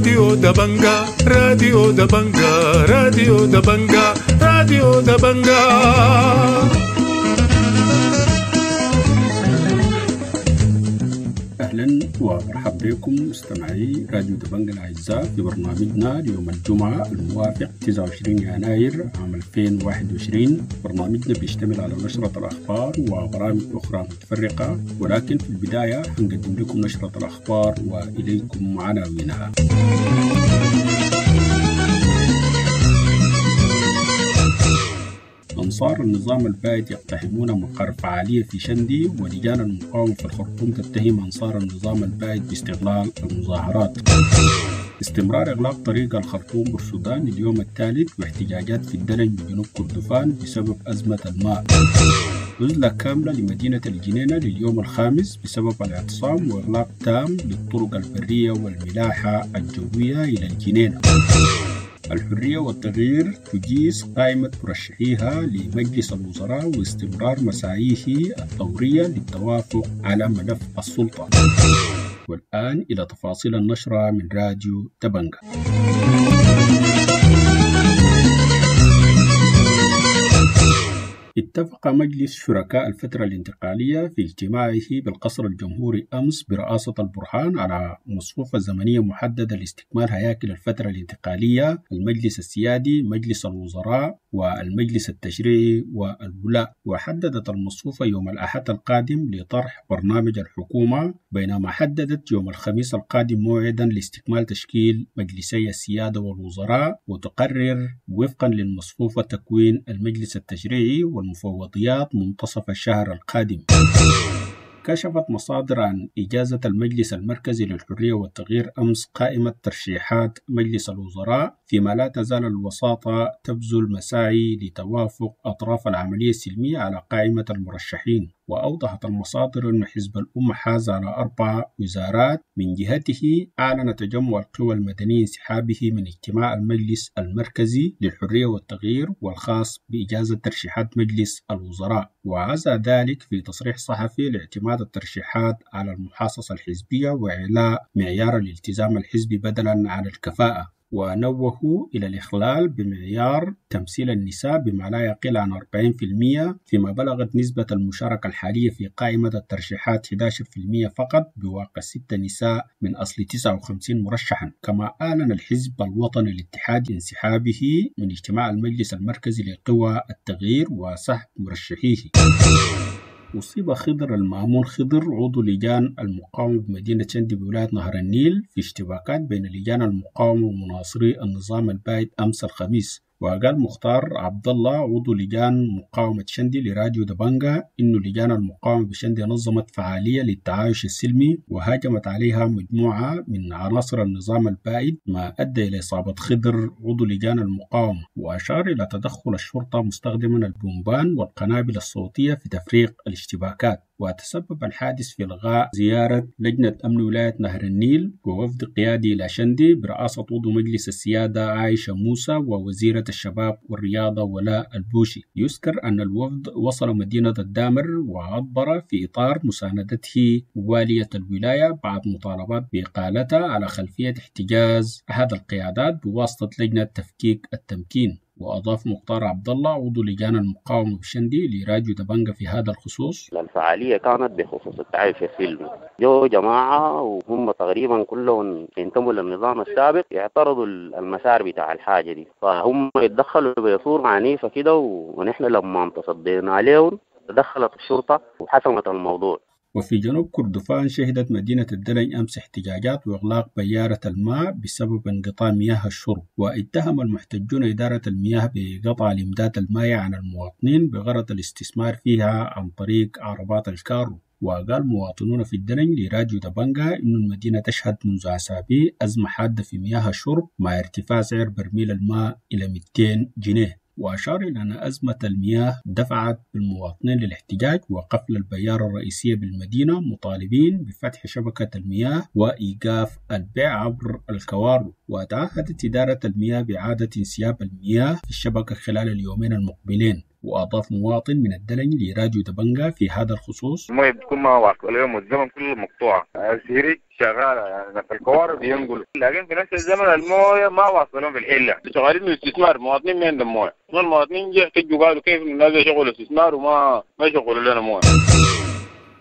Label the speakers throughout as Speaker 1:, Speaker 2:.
Speaker 1: راديو دبنجا راديو دبنجا راديو دبنجا راديو دبنجا
Speaker 2: أهلا. ومرحبا بكم مستمعي راديو دبنج الأعزاء في برنامجنا ليوم الجمعة الموافق 29 يناير عام 2021 برنامجنا بيشتمل على نشرة الأخبار وبرامج أخرى متفرقة ولكن في البداية حنقدم لكم نشرة الأخبار وإليكم عناوينها أنصار النظام البائد يقتحمون مقر فعالية في شندي ولجان المقاومة في الخرطوم تتهم أنصار النظام البائد باستغلال المظاهرات. استمرار إغلاق طريق الخرطوم بالسودان اليوم الثالث واحتجاجات في الدلن بجنوب كردفان بسبب أزمة الماء. عزلة كاملة لمدينة الجنينة لليوم الخامس بسبب الاعتصام وإغلاق تام للطرق البرية والملاحة الجوية إلى الجنينة. الحرية والتغيير تجيز قائمة مرشحيها لمجلس الوزراء واستمرار مساعيه الثورية للتوافق على ملف السلطة. والآن إلى تفاصيل النشرة من راديو تبنجا اتفق مجلس شركاء الفترة الانتقالية في اجتماعه بالقصر الجمهوري أمس برئاسة البرهان على مصفوفة زمنية محددة لاستكمال هياكل الفترة الانتقالية المجلس السيادي مجلس الوزراء والمجلس التشريعي والولاء. وحددت المصفوفة يوم الأحد القادم لطرح برنامج الحكومة بينما حددت يوم الخميس القادم موعدا لاستكمال تشكيل مجلسي السيادة والوزراء وتقرر وفقا للمصفوفة تكوين المجلس التشريعي والمفوضيات منتصف الشهر القادم. كشفت مصادر عن إجازة المجلس المركزي للحرية والتغيير أمس قائمة ترشيحات مجلس الوزراء فيما لا تزال الوساطة تبذل مساعي لتوافق أطراف العملية السلمية على قائمة المرشحين. وأوضحت المصادر أن حزب الأمة حاز على أربع وزارات. من جهته أعلن تجمع القوى المدنية انسحابه من اجتماع المجلس المركزي للحرية والتغيير والخاص بإجازة ترشيحات مجلس الوزراء. وعزى ذلك في تصريح صحفي لاعتماد الترشيحات على المحاصصة الحزبية وإعلاء معيار الالتزام الحزبي بدلا عن الكفاءة. ونوهوا إلى الإخلال بمعيار تمثيل النساء بما لا يقل عن 40% فيما بلغت نسبة المشاركة الحالية في قائمة الترشيحات 11% فقط بواقع 6 نساء من أصل 59 مرشحا. كما أعلن الحزب الوطني الاتحادي انسحابه من اجتماع المجلس المركزي لقوى التغيير وسحب مرشحيه. أصيب خضر المأمون خضر عضو لجان المقاومة بمدينة شندي بولاية نهر النيل في اشتباكات بين لجان المقاومة ومناصري النظام البائد أمس الخميس. وقال مختار عبد الله عضو لجان مقاومة شندي لراديو دبانجا إنه لجان المقاومة بشندي نظمت فعالية للتعايش السلمي وهاجمت عليها مجموعة من عناصر النظام البائد ما أدى إلى إصابة خضر عضو لجان المقاومة وأشار إلى تدخل الشرطة مستخدما البومبان والقنابل الصوتية في تفريق الاشتباكات. وتسبب الحادث في إلغاء زيارة لجنة أمن ولاية نهر النيل ووفد قيادي إلى شندي برئاسة عضو مجلس السيادة عائشة موسى ووزيرة الشباب والرياضة ولاء البوشي. يذكر أن الوفد وصل مدينة الدامر وعبر في إطار مساندته والية الولاية بعد مطالبات بإقالتها على خلفية احتجاز أحد القيادات بواسطة لجنة تفكيك التمكين. وأضاف مختار عبد الله عضو لجان المقاومة بشندي لراديو دبنجا في هذا الخصوص.
Speaker 3: الفعالية كانت بخصوص التعايش السلمي جو جماعة وهم تقريبا كلهم ينتموا للنظام السابق يعترضوا المسار بتاع الحاجة دي. فهم يتدخلوا بصورة عنيفة كده ونحن لما تصدينا عليهم تدخلت الشرطة وحسمت الموضوع.
Speaker 2: وفي جنوب كردفان شهدت مدينة الدلج أمس احتجاجات وإغلاق بيارة الماء بسبب انقطاع مياه الشرب واتهم المحتجون إدارة المياه بقطع الإمداد المائي عن المواطنين بغرض الاستثمار فيها عن طريق عربات الكارو وقال مواطنون في الدلج لراديو دبنجا أن المدينة تشهد منذ أسابيع أزمة حادة في مياه الشرب مع ارتفاع سعر برميل الماء إلى 200 جنيه. وأشار إلى أن أزمة المياه دفعت المواطنين للاحتجاج وقفل البيارة الرئيسية بالمدينة مطالبين بفتح شبكة المياه وإيقاف البيع عبر الكوارو وتعهدت إدارة المياه بإعادة انسياب المياه في الشبكة خلال اليومين المقبلين. وأضاف مواطن من الدلني لراديو دبنجا في هذا الخصوص.
Speaker 4: المية بتكون ما واصلة اليوم والزمن كله مقطوعة السهريج شغالة يعني في الكوارث بينقلوا لكن في نفس الزمن الموية ما واصلين في الحلة. شغالين بالاستثمار مواطنين ما عندهم موية. المواطنين جه قالوا كيف الناس يشغلوا استثمار وما ما يشغلوا لنا موية.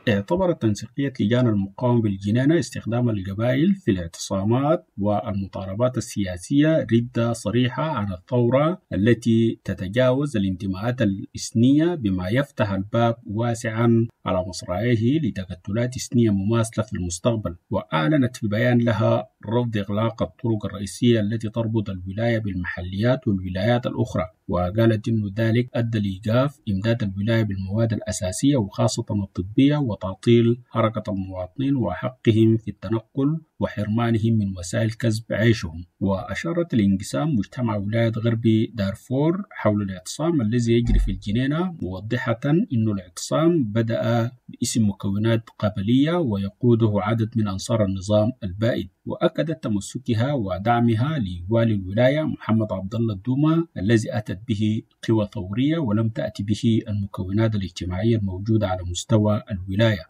Speaker 2: اعتبرت تنسيقية لجان المقاومة بالجنينة استخدام القبائل في الاعتصامات والمطالبات السياسية ردة صريحة عن الثورة التي تتجاوز الانتماءات الإثنية بما يفتح الباب واسعا على مصراعيه لتكتلات إثنية مماثلة في المستقبل. وأعلنت في بيان لها رفض إغلاق الطرق الرئيسية التي تربط الولاية بالمحليات والولايات الأخرى. وقالت أن ذلك أدى لإيقاف إمداد الولاية بالمواد الأساسية وخاصة الطبية وتعطيل حركة المواطنين وحقهم في التنقل وحرمانهم من وسائل كسب عيشهم. وأشارت الانقسام مجتمع ولاية غربي دارفور حول الاعتصام الذي يجري في الجنينة موضحة أن الاعتصام بدأ باسم مكونات قبلية ويقوده عدد من أنصار النظام البائد. وأكدت تمسكها ودعمها لوالي الولاية محمد عبد الله الدومة الذي أتت به قوى ثورية ولم تأتي به المكونات الاجتماعية الموجودة على مستوى الولاية.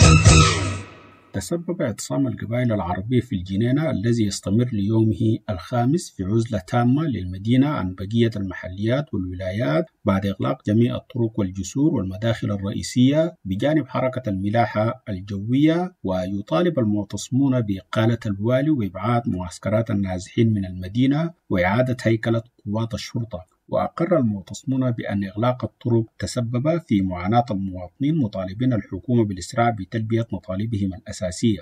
Speaker 2: تسبب اعتصام القبائل العربية في الجنينة الذي يستمر ليومه الخامس في عزلة تامة للمدينة عن بقية المحليات والولايات بعد إغلاق جميع الطرق والجسور والمداخل الرئيسية بجانب حركة الملاحة الجوية ويطالب المعتصمون بإقالة الوالي وإبعاد معسكرات النازحين من المدينة وإعادة هيكلة قوات الشرطة. وأقر المعتصمون بأن إغلاق الطرق تسبب في معاناة المواطنين مطالبين الحكومة بالإسراع بتلبية مطالبهم الأساسية.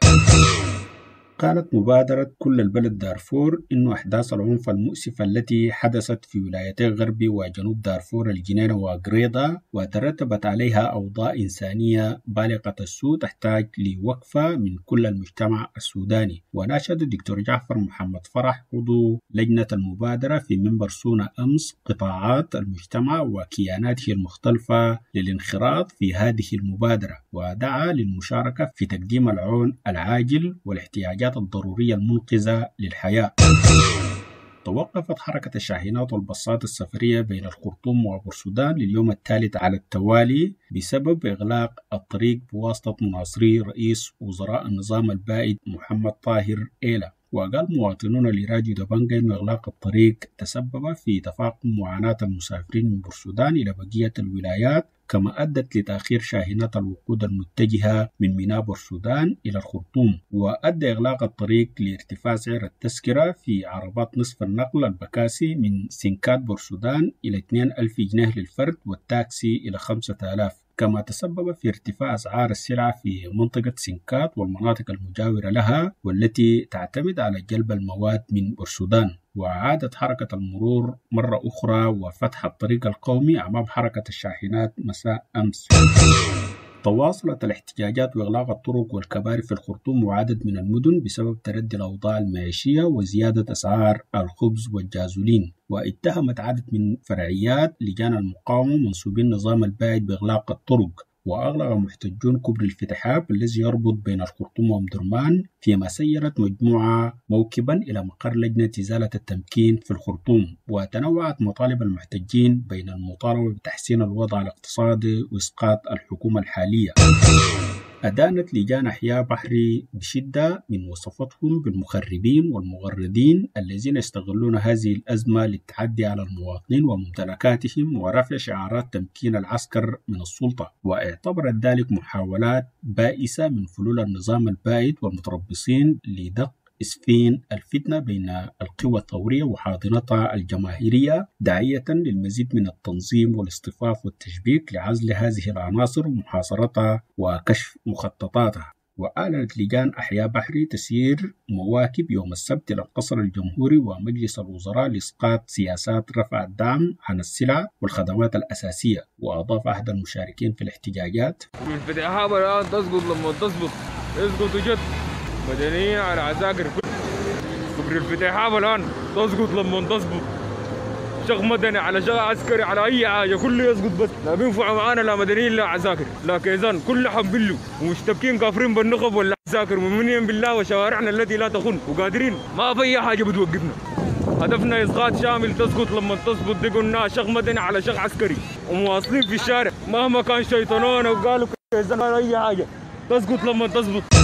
Speaker 2: قالت مبادرة كل البلد دارفور إن أحداث العنف المؤسفة التي حدثت في ولايتي غرب وجنوب دارفور الجنينة وغريضة وترتبت عليها أوضاع إنسانية بالغة السوء تحتاج لوقفة من كل المجتمع السوداني. وناشد الدكتور جعفر محمد فرح عضو لجنة المبادرة في منبر سونا أمس قطاعات المجتمع وكياناته المختلفة للانخراط في هذه المبادرة ودعا للمشاركة في تقديم العون العاجل والاحتياجات الحاجات الضرورية المنقذة للحياة. توقفت حركة الشاحنات والباصات السفرية بين الخرطوم وبورسودان لليوم الثالث على التوالي بسبب إغلاق الطريق بواسطة مناصري رئيس وزراء النظام البائد محمد طاهر إيلا. وقال مواطنون لراديو دبنجا أن إغلاق الطريق تسبب في تفاقم معاناة المسافرين من بورسودان إلى بقية الولايات كما أدت لتأخير شاحنات الوقود المتجهة من ميناء بورسودان إلى الخرطوم وأدى إغلاق الطريق لارتفاع سعر التذكرة في عربات نصف النقل البكاسي من سنكات بورسودان إلى 2000 جنيه للفرد والتاكسي إلى 5000 كما تسبب في ارتفاع أسعار السلع في منطقة سنكات والمناطق المجاورة لها والتي تعتمد على جلب المواد من بورسودان وعادت حركة المرور مرة أخرى وفتح الطريق القومي أمام حركة الشاحنات مساء أمس. تواصلت الاحتجاجات وإغلاق الطرق والكباري في الخرطوم وعدد من المدن بسبب تردي الأوضاع المعيشية وزيادة أسعار الخبز والجازولين واتهمت عدد من فرعيات لجان المقاومة منسوبين نظام البائد بإغلاق الطرق. وأغلق محتجون كبر الفتحاب الذي يربط بين الخرطوم ومدرمان فيما سيرت مجموعة موكبا إلى مقر لجنة إزالة التمكين في الخرطوم وتنوعت مطالب المحتجين بين المطالبة بتحسين الوضع الاقتصادي وإسقاط الحكومة الحالية. أدانت لجان أحياء بحري بشدة من وصفتهم بالمخربين والمغردين الذين يستغلون هذه الأزمة للتعدي على المواطنين وممتلكاتهم ورفع شعارات تمكين العسكر من السلطة. واعتبرت ذلك محاولات بائسة من فلول النظام البائد والمتربصين لدق إسفين الفتنة بين القوى الثورية وحاضنتها الجماهيرية داعية للمزيد من التنظيم والاصطفاف والتشبيك لعزل هذه العناصر ومحاصرتها وكشف مخططاتها. وأعلنت لجان أحياء بحري تسيير مواكب يوم السبت إلى القصر الجمهوري ومجلس الوزراء لإسقاط سياسات رفع الدعم عن السلع والخدمات الأساسية. وأضاف أحد المشاركين في الاحتجاجات
Speaker 5: الآن تسقط لما تسقط. يسقط جد. مدنيين على عساكر كبر الفتحات الآن تسقط لما تسقط. شغ مدني على شغ عسكري على أي حاجة. كله يسقط بس. لا بينفعوا معانا لا مدنيين لا عساكر. لا كيزان. كل حنبلوا ومشتبكين كافرين بالنخب ولا عساكر. مؤمنين بالله وشوارعنا التي لا تخن. وقادرين. ما في أي حاجة بتوقفنا. هدفنا إسقاط شامل. تسقط لما تسقط. دي قلنا شغ مدني على شغ عسكري. ومواصلين في الشارع. مهما كان شيطانون وقالوا كذا أي حاجة. تسقط لما تزبط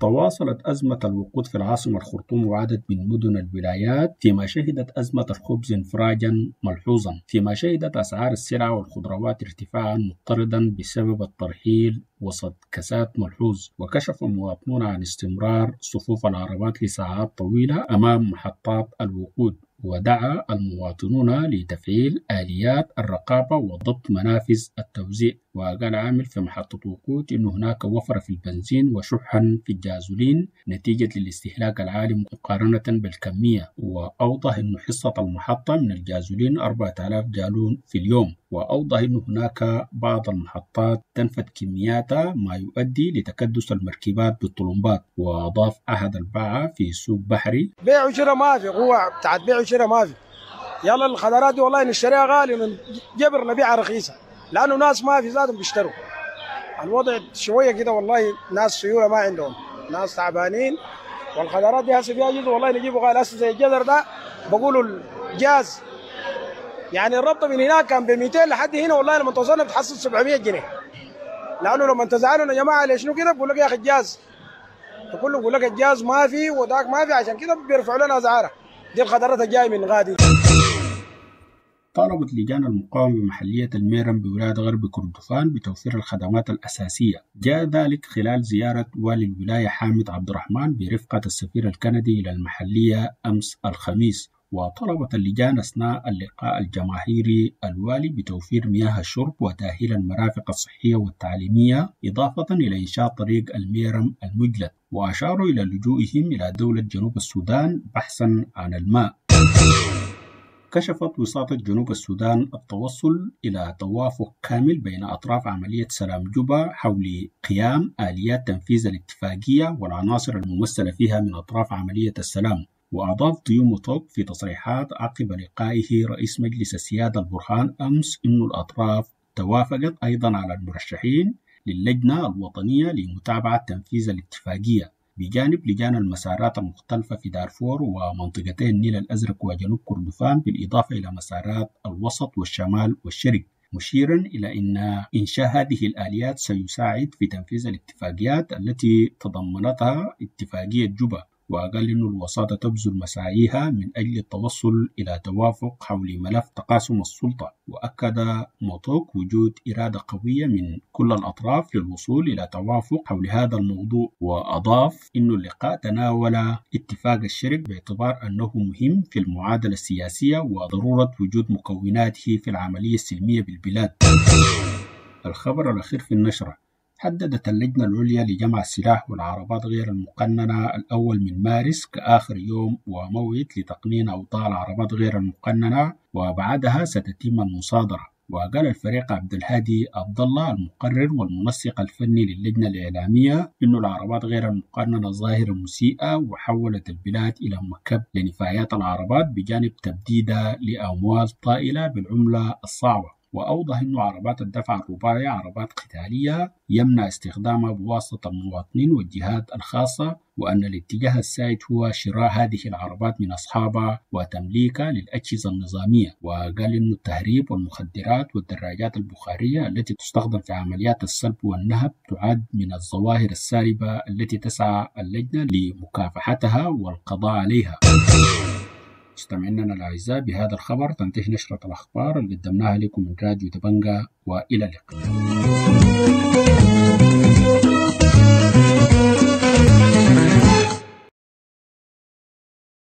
Speaker 2: تواصلت أزمة الوقود في العاصمة الخرطوم وعدد من مدن الولايات فيما شهدت أزمة الخبز انفراجا ملحوظا فيما شهدت أسعار السلع والخضروات ارتفاعا مضطردا بسبب الترحيل وسط كساد ملحوظ. وكشف مواطنون عن استمرار صفوف العربات لساعات طويلة أمام محطات الوقود. ودعا المواطنون لتفعيل آليات الرقابة وضبط منافذ التوزيع. وقال عامل في محطة وقود أن هناك وفر في البنزين وشحا في الجازولين نتيجة للاستهلاك العالي مقارنة بالكمية. وأوضح أن حصة المحطة من الجازولين 4000 جالون في اليوم. وأوضح أن هناك بعض المحطات تنفذ كمياتها ما يؤدي لتكدس المركبات بالطلمبات. وأضاف أحد الباعة في سوق بحري
Speaker 6: بيع وشراء ما في قوة بتاعت بيع وشراء ما في يلا الخضارات دي والله نشتريها غالي جبر نبيعها رخيصة. لأنه ناس ما في ذاتهم بيشتروا. الوضع شوية كده والله ناس سيولة ما عندهم. ناس تعبانين. والخضارات دي هسه فيها جزء والله نجيبوا غالي. هسه زي الجزر ده بقولوا الجاز. يعني الربط من هناك كان ب 200 لحد هنا والله لما توصلنا بتحصل 700 جنيه. لأنه لما تزعلوا يا جماعة ليش شنو كده؟ بقول لك يا أخي الجاز. فكله بقول لك الجاز ما في وذاك ما في. عشان كده بيرفعوا لنا اسعارها دي الخضرات الجايه من غادي.
Speaker 2: طالبت لجان المقاومة بمحلية الميرم بولاية غرب كردفان بتوفير الخدمات الأساسية. جاء ذلك خلال زيارة والي الولاية حامد عبد الرحمن برفقة السفير الكندي إلى المحلية أمس الخميس. وطلبت اللجان أثناء اللقاء الجماهيري الوالي بتوفير مياه الشرب وتأهيل المرافق الصحية والتعليمية إضافة إلى إنشاء طريق الميرم المجلد وأشاروا إلى لجوئهم إلى دولة جنوب السودان بحثا عن الماء. كشفت وساطة جنوب السودان التوصل إلى توافق كامل بين أطراف عملية سلام جوبا حول قيام آليات تنفيذ الاتفاقية والعناصر الممثلة فيها من أطراف عملية السلام. وأضاف ضيوم في تصريحات عقب لقائه رئيس مجلس السيادة البرهان أمس أن الأطراف توافقت أيضا على المرشحين للجنة الوطنية لمتابعة تنفيذ الاتفاقية بجانب لجان المسارات المختلفة في دارفور ومنطقتي النيل الأزرق وجنوب كردفان بالإضافة إلى مسارات الوسط والشمال والشرق. مشيرا إلى أن إنشاء هذه الآليات سيساعد في تنفيذ الاتفاقيات التي تضمنتها اتفاقية جوبا. أن الوساطة تبذل مساعيها من أجل التوصل إلى توافق حول ملف تقاسم السلطة. وأكد موتوك وجود إرادة قوية من كل الأطراف للوصول إلى توافق حول هذا الموضوع. وأضاف أن اللقاء تناول اتفاق الشرك باعتبار أنه مهم في المعادلة السياسية وضرورة وجود مكوناته في العملية السلمية بالبلاد. الخبر الأخير في النشرة. حددت اللجنة العليا لجمع السلاح والعربات غير المقننة الأول من مارس كآخر يوم وموعد لتقنين أوضاع العربات غير المقننة وبعدها ستتم المصادرة. وقال الفريق عبد الهادي عبد الله المقرر والمنسق الفني للجنة الإعلامية إن العربات غير المقننة ظاهرة مسيئة وحولت البلاد إلى مكب لنفايات العربات بجانب تبديدها لأموال طائلة بالعملة الصعبة. وأوضح أن عربات الدفع الرباعي عربات قتالية يمنع استخدامها بواسطة المواطنين والجهات الخاصة وأن الاتجاه السائد هو شراء هذه العربات من أصحابها وتمليكها للأجهزة النظامية. وقال أن التهريب والمخدرات والدراجات البخارية التي تستخدم في عمليات السلب والنهب تعد من الظواهر السالبة التي تسعى اللجنة لمكافحتها والقضاء عليها. مستمعينا الأعزاء بهذا الخبر تنتهي نشرة الأخبار اللي قدمناها لكم من راديو تبنجا وإلى اللقاء.